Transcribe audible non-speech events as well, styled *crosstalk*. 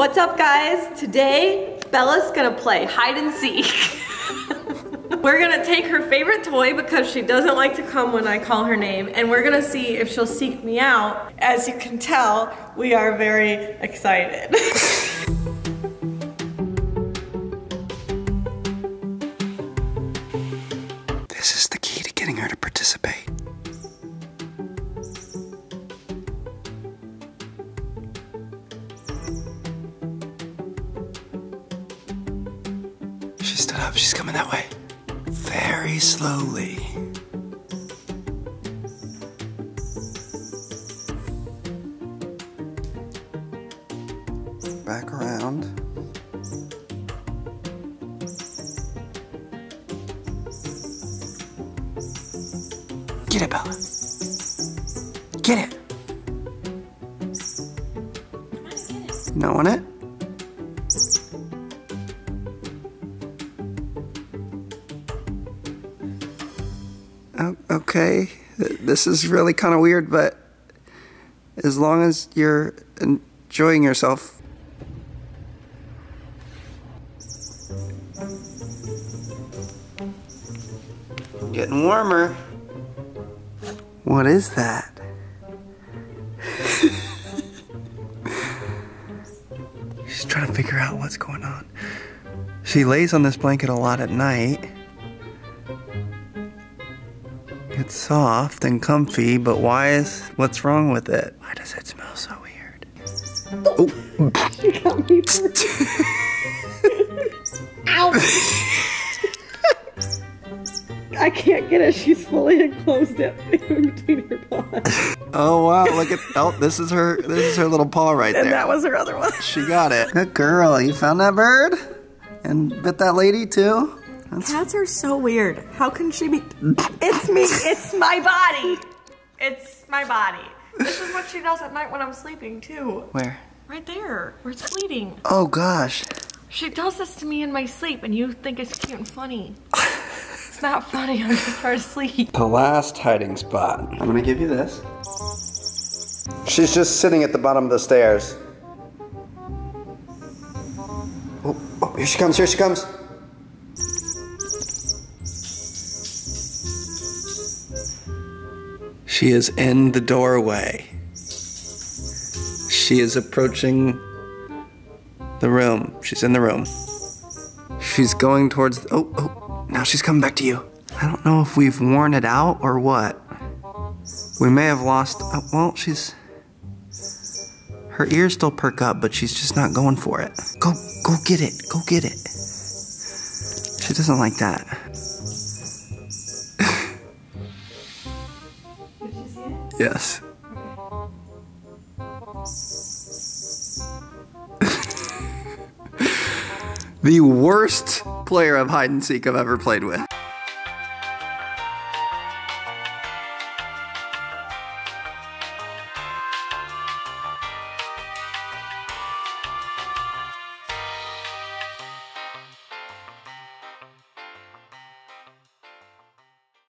What's up guys? Today, Bella's gonna play hide and seek. *laughs* we're gonna take her favorite toy because she doesn't like to come when I call her name and we're gonna see if she'll seek me out. As you can tell, we are very excited. *laughs* This is the key to getting her to participate. She stood up. She's coming that way. Very slowly. Back around. Get it, Bella. Get it. You don't want it? Oh, okay, this is really kind of weird, but as long as you're enjoying yourself. Getting warmer. What is that? She's trying to figure out what's going on. She lays on this blanket a lot at night. It's soft and comfy, but why is what's wrong with it? Why does it smell so weird? Oh, *laughs* I can't get it, she's fully enclosed it in *laughs* between her paws. oh wow! Look at oh, this is her. This is her little paw right And there. that was her other one. She got it. Good girl. You found that bird and bit that lady too. That's Cats are so weird. How can she be? It's me. It's my body. It's my body. This is what she does at night when I'm sleeping too. where. Right there, where it's bleeding. Oh gosh. She does this to me in my sleep, and you think it's cute and funny. it's not funny. I'm just trying to sleep. The last hiding spot. I'm gonna give you this. She's just sitting at the bottom of the stairs. Oh, oh, here she comes, here she comes. She is in the doorway. She is approaching the room. She's in the room. She's going towards. oh, oh, now she's coming back to you. I don't know if we've worn it out or what. We may have lost. Oh, well, she's. Her ears still perk up, but she's just not going for it. Go, go get it. Go get it. She doesn't like that. Yes. *laughs* the worst player of hide and seek I've ever played with.